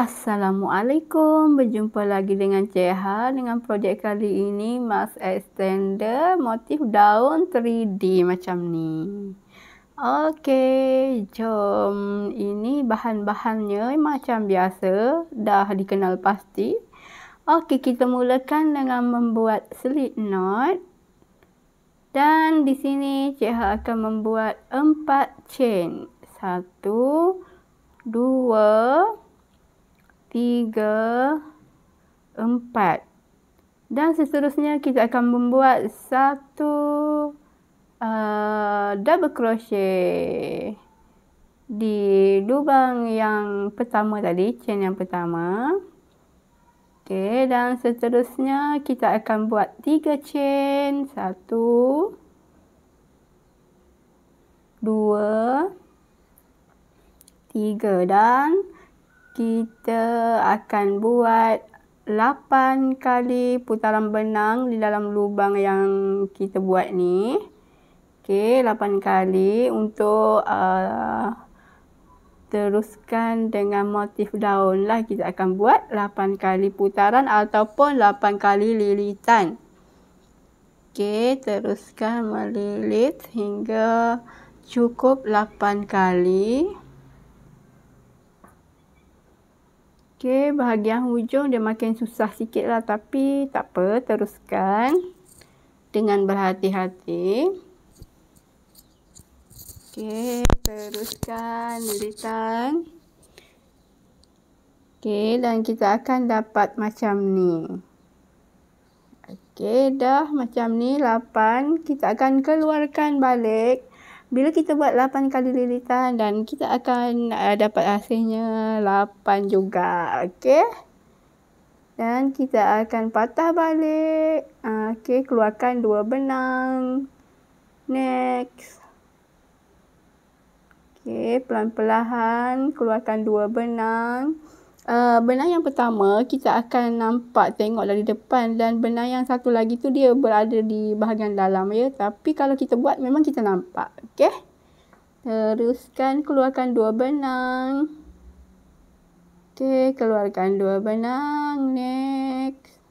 Assalamualaikum, berjumpa lagi dengan Cik Ha dengan projek kali ini mask extender motif daun 3D macam ni. Okey, jom. Ini bahan-bahannya macam biasa, dah dikenal pasti. Okey, kita mulakan dengan membuat slip knot. Dan di sini Cik Ha akan membuat empat chain. Satu, dua, tiga, empat. Dan seterusnya kita akan membuat satu uh, double crochet di lubang yang pertama tadi, chain yang pertama. Okey, dan seterusnya kita akan buat tiga chain. Satu, dua, tiga dan kita akan buat lapan kali putaran benang di dalam lubang yang kita buat ni. Okey, lapan kali untuk uh, teruskan dengan motif daun lah. Kita akan buat 8 kali putaran ataupun 8 kali lilitan. Okey, teruskan melilit hingga cukup 8 kali Okey, bahagian hujung dia makin susah sikit lah tapi tak apa, teruskan dengan berhati-hati. Okey, teruskan lilitan. Okey, dan kita akan dapat macam ni. Okey, dah macam ni 8. Kita akan keluarkan balik. Bila kita buat 8 kali lilitan dan kita akan uh, dapat hasilnya 8 juga. Okey. Dan kita akan patah balik. Uh, Okey, keluarkan dua benang. Next. Okey, pelan-pelan keluarkan dua benang. Uh, benang yang pertama kita akan nampak tengok dari depan dan benang yang satu lagi tu dia berada di bahagian dalam ya. Tapi kalau kita buat memang kita nampak. Okey. Teruskan keluarkan dua benang. Okey, keluarkan dua benang. Next.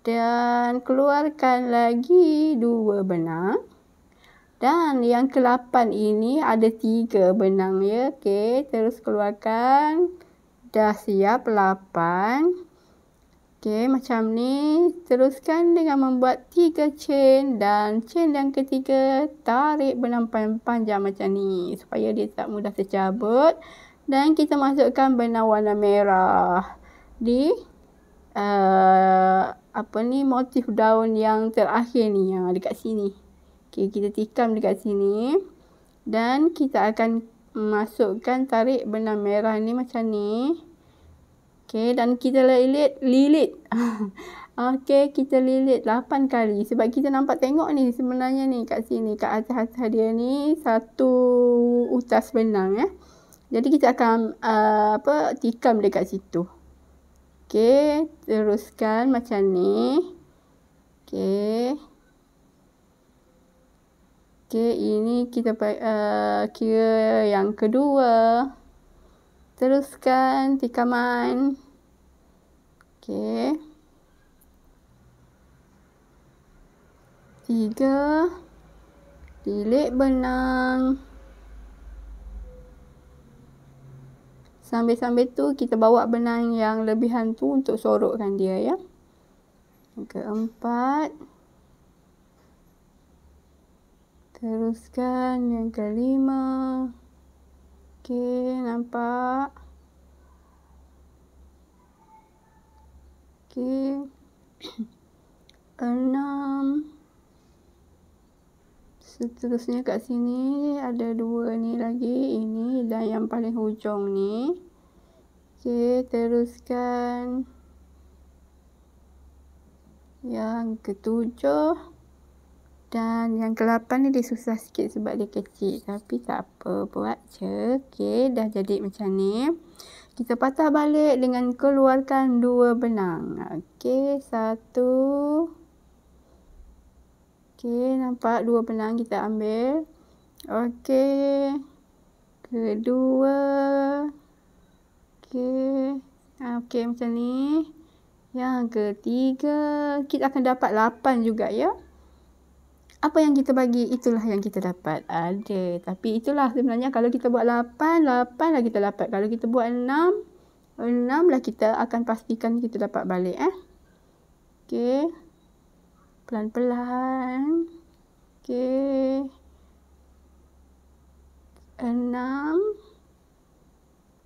Dan keluarkan lagi dua benang. Dan yang ke-8 ini ada tiga benang ya. Okey, terus keluarkan. Dah siap 8. Okey, macam ni. Teruskan dengan membuat tiga chain dan chain yang ketiga tarik benang panjang macam ni supaya dia tak mudah tercabut. Dan kita masukkan benang warna merah di uh, apa ni motif daun yang terakhir ni yang dekat sini. Okey, kita tikam dekat sini. Dan kita akan masukkan tarik benang merah ni macam ni. Okey, dan kita lilit. Lilit. Okey, kita lilit 8 kali. Sebab kita nampak tengok ni sebenarnya ni kat sini. Kat atas-atas dia ni satu utas benang ya. Jadi kita akan uh, apa tikam dekat situ. Okey, teruskan macam ni. Okey. Okey, ini kita uh, kira yang kedua. Teruskan tikaman. Okey. Tiga. Lilit benang. Sambil-sambil tu kita bawa benang yang lebihan tu untuk sorokkan dia ya. Keempat. Empat. Teruskan yang kelima. Okey, nampak? Okey. Enam. Seterusnya kat sini ada dua ni lagi. Ini dan yang paling hujung ni. Okey, teruskan. Yang ketujuh. Dan yang ke-8 ni dia susah sikit sebab dia kecil. Tapi tak apa. Buat je. Okey. Dah jadi macam ni. Kita patah balik dengan keluarkan dua benang. Okey. Satu. Okey. Nampak dua benang kita ambil. Okey. Kedua. Okey. Okey macam ni. Yang ketiga, kita akan dapat 8 juga ya. Apa yang kita bagi, itulah yang kita dapat. Ada. Tapi itulah sebenarnya kalau kita buat 8, 8 lah kita dapat. Kalau kita buat 6, 6 lah kita akan pastikan kita dapat balik. Eh. Okey. Pelan-pelan. Okey. 6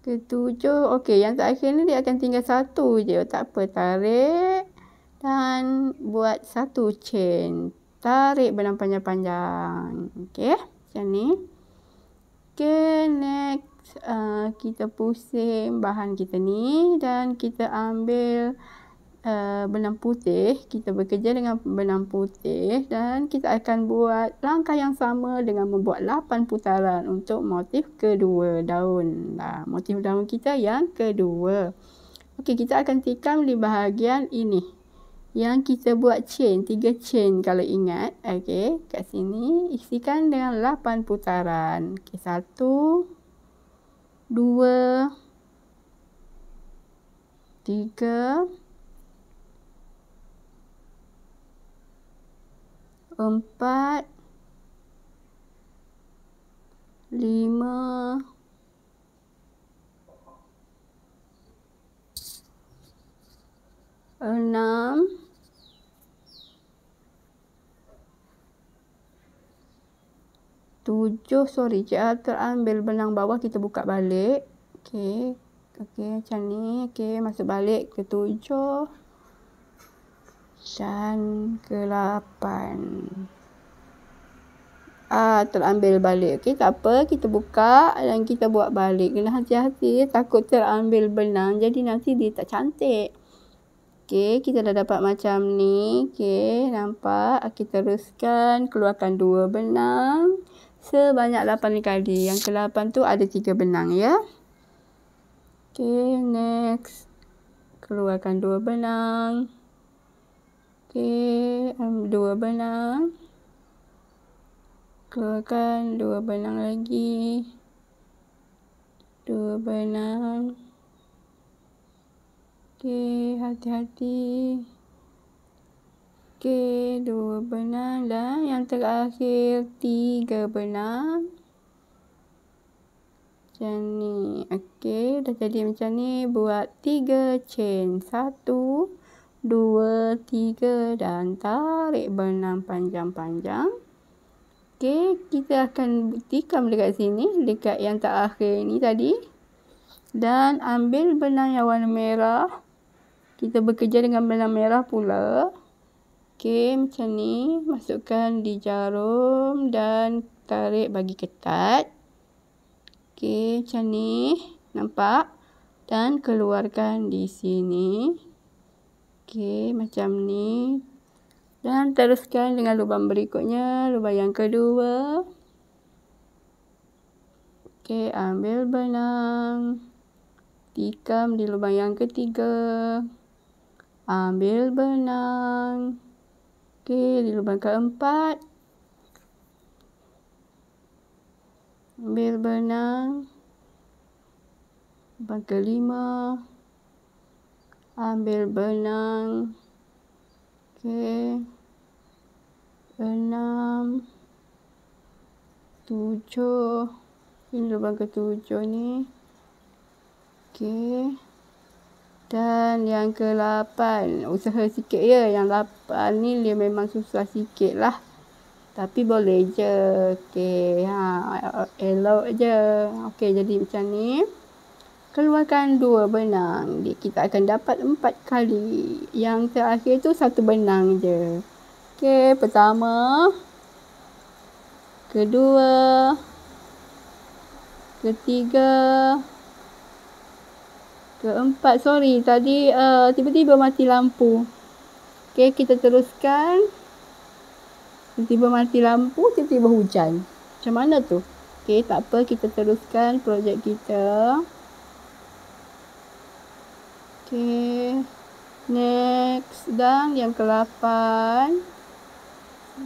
ketujuh. Okey, yang terakhir ni dia akan tinggal satu je. Tak apa, tarik dan buat satu chain. Tarik benang panjang-panjang. Okey, macam ni. Okey, next. Uh, kita pusing bahan kita ni dan kita ambil uh, benang putih. Kita bekerja dengan benang putih dan kita akan buat langkah yang sama dengan membuat 8 putaran untuk motif kedua daun. Nah, motif daun kita yang kedua. Okey, kita akan tikam di bahagian ini yang kita buat chain, tiga chain kalau ingat. Okey, kat sini isikan dengan lapan putaran. Okey, satu, dua, tiga, empat, lima, lima. Tujuh. Sorry, Cik terambil benang bawah. Kita buka balik. Okey. Okey, macam ni. Okey, masuk balik ke tujuh dan ke-8. Ah, terambil balik. Okey, tak apa. Kita buka dan kita buat balik. Kena hati-hati. Takut terambil benang. Jadi nanti dia tak cantik. Okey, kita dah dapat macam ni. Okey, nampak. Kita teruskan. Keluarkan dua benang. Sebanyak 8 kali. Yang ke-8 tu ada tiga benang ya. Okey, next. Keluarkan dua benang. Okey, ambil dua benang. Keluarkan dua benang lagi. Dua benang. Okey, hati-hati. Okey, dua benang dan yang terakhir tiga benang. Macam ni. Okey, dah jadi macam ni. Buat tiga chain. Satu dua, tiga dan tarik benang panjang-panjang. Okey, kita akan tikam dekat sini, dekat yang terakhir ni tadi. Dan ambil benang yang warna merah. Kita bekerja dengan benang merah pula. Okey, macam ni. Masukkan di jarum dan tarik bagi ketat. Okey, macam ni. Nampak? Dan keluarkan di sini. Okey, macam ni. Dan teruskan dengan lubang berikutnya, lubang yang kedua. Okey, ambil benang. Tikam di lubang yang ketiga. Ambil benang. Okey, di lubang keempat. Ambil benang. Lubang kelima ambil benang okey. Enam tujuh. Ini lubang ketujuh ni. Okey dan yang ke lapan usaha sikit ya yang lapan ni dia memang susah sikit lah tapi boleh je okey ha elok je okey jadi macam ni keluarkan dua benang. Kita akan dapat empat kali. Yang terakhir tu satu benang je. Okey, pertama. Kedua. Ketiga. Keempat. Sorry, tadi uh, tiba-tiba mati lampu. Okey, kita teruskan. Tiba-tiba mati lampu, tiba-tiba hujan. Macam mana tu? Okey, tak apa. Kita teruskan projek kita. Okey. Next dan yang ke-8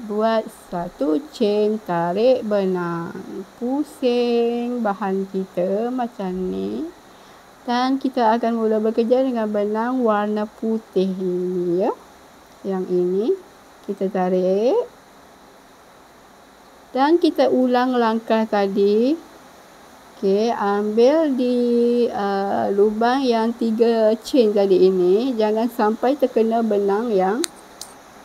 buat satu chain tarik benang. Pusing bahan kita macam ni. Dan kita akan mula bekerja dengan benang warna putih ini ya. Yang ini kita tarik. Dan kita ulang langkah tadi. Okey, ambil di uh, lubang yang tiga chain tadi ini. Jangan sampai terkena benang yang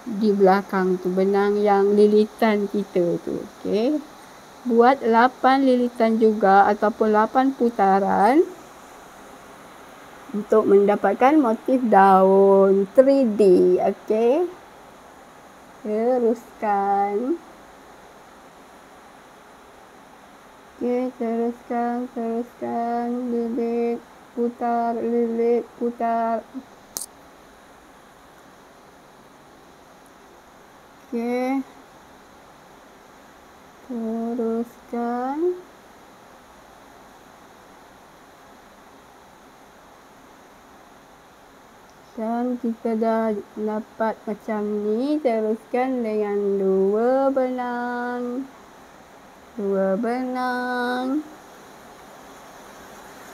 di belakang tu. Benang yang lilitan kita tu. Okey. Buat 8 lilitan juga ataupun 8 putaran. Untuk mendapatkan motif daun 3D. Okey. Teruskan. Okey, teruskan, teruskan, lilit, putar, lilit, putar. Okey. Teruskan. Dan kita dah dapat macam ni, teruskan dengan dua benang. Dua benang.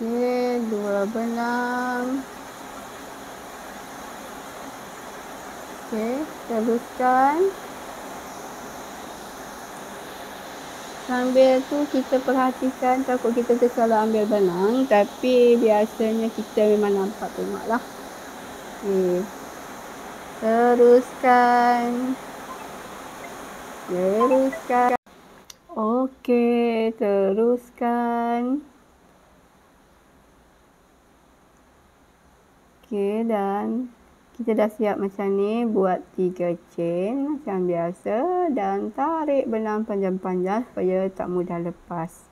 Okey dua benang. Okey teruskan. Sambil tu kita perhatikan takut kita tersalah ambil benang tapi biasanya kita memang nampak tengoklah okey teruskan teruskan Okey, teruskan. Okey, dan kita dah siap macam ni buat tiga chain macam biasa dan tarik benang panjang-panjang supaya tak mudah lepas.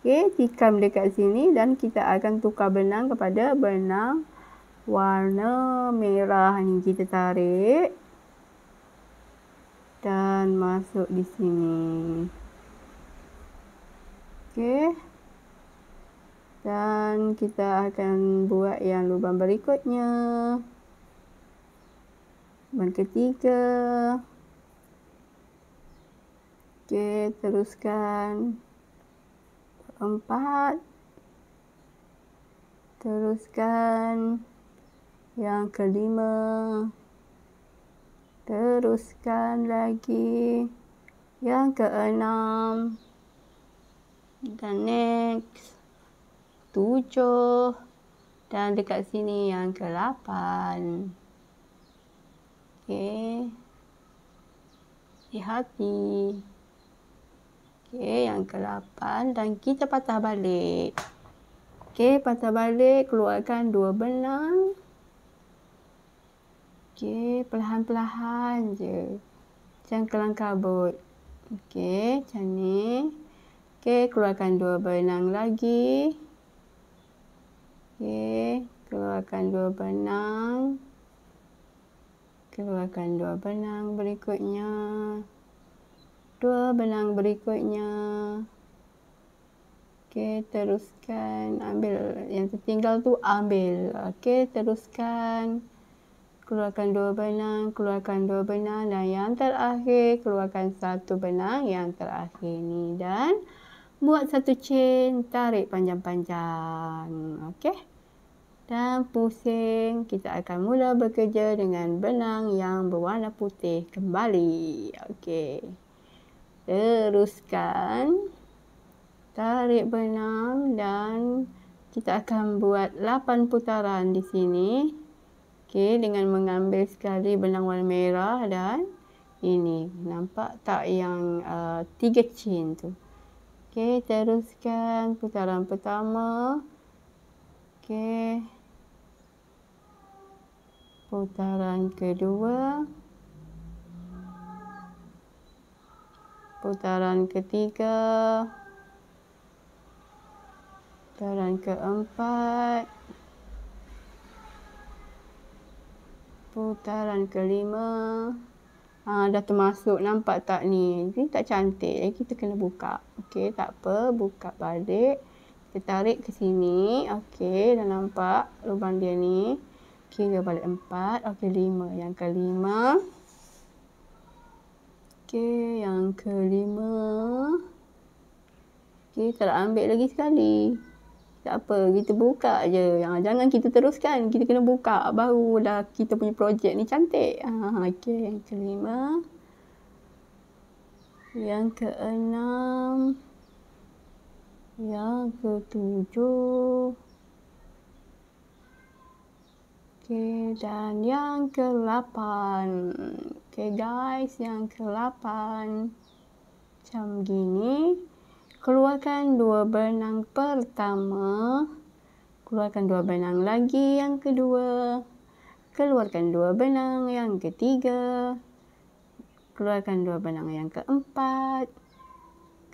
Okey, tikam dekat sini dan kita akan tukar benang kepada benang warna merah ni kita tarik dan masuk di sini. Okey. Dan kita akan buat yang lubang berikutnya. Lubang ketiga. Okey, teruskan. Empat. Teruskan. Yang kelima. Teruskan lagi. Yang keenam dan next tujuh. Dan dekat sini yang ke lapan okey hati. Okey yang ke lapan dan kita patah balik. Okey patah balik keluarkan dua benang okey perlahan-perlahan je jangan kelang kabut okey macam ni Okey, keluarkan dua benang lagi. Okey, keluarkan dua benang. Keluarkan dua benang berikutnya. Dua benang berikutnya. Okey, teruskan. Ambil yang tertinggal tu ambil. Okey, teruskan. Keluarkan dua benang, keluarkan dua benang dan yang terakhir keluarkan satu benang yang terakhir ni dan buat satu chain, tarik panjang-panjang. Okey. Dan pusing, kita akan mula bekerja dengan benang yang berwarna putih kembali. Okey. Teruskan. Tarik benang dan kita akan buat 8 putaran di sini. Okey, dengan mengambil sekali benang warna merah dan ini. Nampak tak yang uh, tiga chain tu? Okey, teruskan putaran pertama. Okey. Putaran kedua. Putaran ketiga. Putaran keempat. Putaran kelima. Ha, dah termasuk nampak tak ni? Ni tak cantik. Jadi kita kena buka. Okey, tak apa. Buka balik. Kita tarik ke sini. Okey, dah nampak lubang dia ni. Kira balik empat. Okey, lima. Yang kelima. Okey, yang kelima. Okey, kita ambil lagi sekali. Tak apa, kita buka je. Ha, jangan kita teruskan. Kita kena buka. Barulah kita punya projek ni cantik. Ha, okay, yang kelima. Yang keenam. Yang ketujuh. Okay, dan yang ke-8. Okay guys, yang ke-8. Macam gini. Keluarkan dua benang pertama. Keluarkan dua benang lagi yang kedua. Keluarkan dua benang yang ketiga. Keluarkan dua benang yang keempat.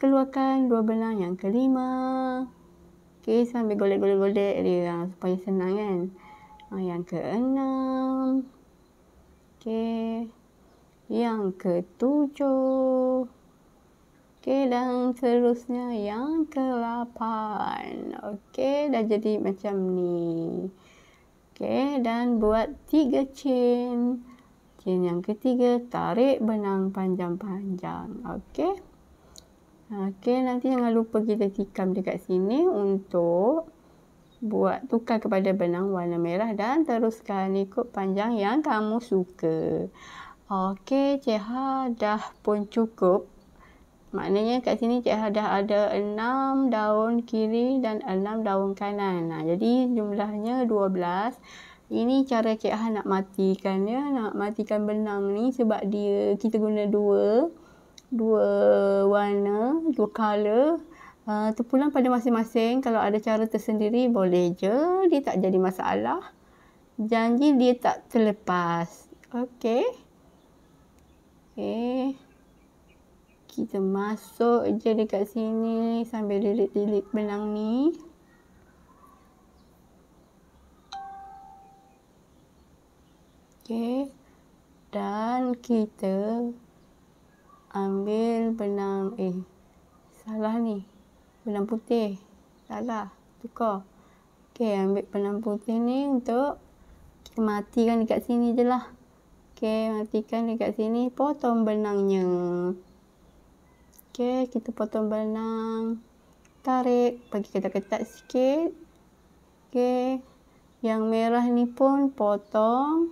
Keluarkan dua benang yang kelima. Okay, sambil golek-golek-golek dia supaya senang kan. Ah, yang keenam. Okey. Yang ketujuh. Okey, dan seterusnya yang ke-8. Okey, dah jadi macam ni. Okey, dan buat tiga chain. Chain yang ketiga, tarik benang panjang-panjang. Okey. Okey, nanti jangan lupa kita tikam dekat sini untuk buat tukar kepada benang warna merah dan teruskan ikut panjang yang kamu suka. Okey, Cik Ha dah pun cukup. Maknanya kat sini Cik Ha dah ada 6 daun kiri dan 6 daun kanan. Nah, jadi jumlahnya 12. Ini cara Cik Ha nak matikan ya, nak matikan benang ni sebab dia kita guna dua dua warna, dua color uh, terpulang pada masing-masing. Kalau ada cara tersendiri boleh je. Dia tak jadi masalah. Janji dia tak terlepas. Okey. Okey kita masuk je dekat sini sambil lilit-lilit benang ni okey dan kita ambil benang eh salah ni benang putih. Salah. Tukar. Okey, ambil benang putih ni untuk kita matikan dekat sini je lah. Okey, matikan dekat sini. Potong benangnya. Okey, kita potong benang. Tarik. Bagi ketat-ketat sikit. Okey. Yang merah ni pun potong.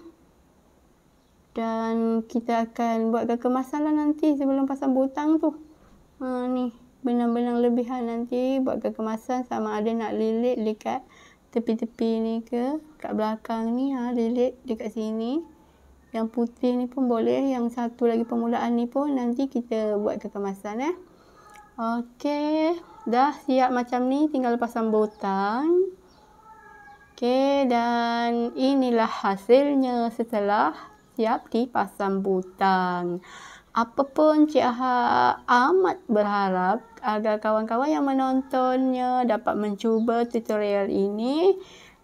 Dan kita akan buat kekemasan lah nanti sebelum pasang butang tu. Ha, ni benang-benang lebihan nanti buat kemasan sama ada nak lilit dekat tepi-tepi ni ke kat belakang ni ha lilit dekat sini yang putih ni pun boleh yang satu lagi permulaan ni pun nanti kita buat kekemasan eh. Okey dah siap macam ni tinggal pasang butang okey dan inilah hasilnya setelah siap dipasang butang apapun Cik Ha amat berharap agar kawan-kawan yang menontonnya dapat mencuba tutorial ini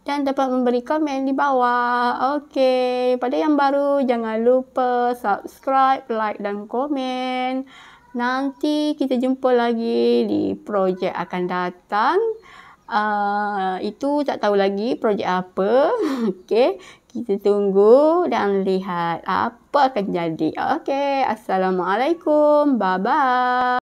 dan dapat memberi komen di bawah. Okey, pada yang baru jangan lupa subscribe, like dan komen. Nanti kita jumpa lagi di projek akan datang. Uh, itu tak tahu lagi projek apa. Okey, kita tunggu dan lihat apa akan jadi. Okey, Assalamualaikum. Bye-bye.